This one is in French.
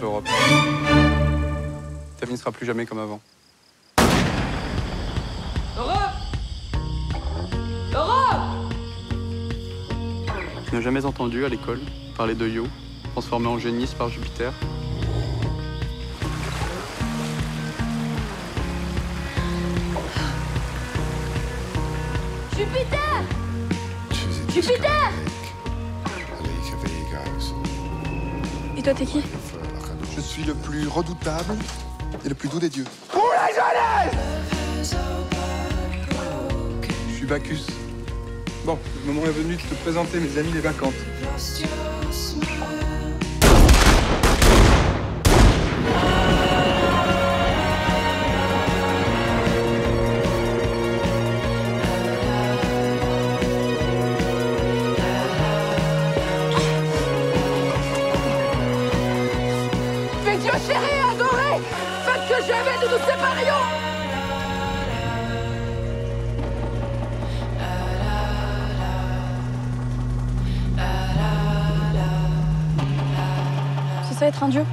t'enlève, Europe. Ta vie ne sera plus jamais comme avant. Europe! Europe! Tu n'as jamais entendu à l'école parler de Io, transformé en génisse par Jupiter? Jupiter! Jupiter! Et toi, t'es qui? Suis le plus redoutable et le plus doux des dieux. Je suis Bacchus. Bon, le moment est venu de te présenter mes amis les vacantes. Dieu chéri, adoré Faites que jamais nous nous séparions être un dieu?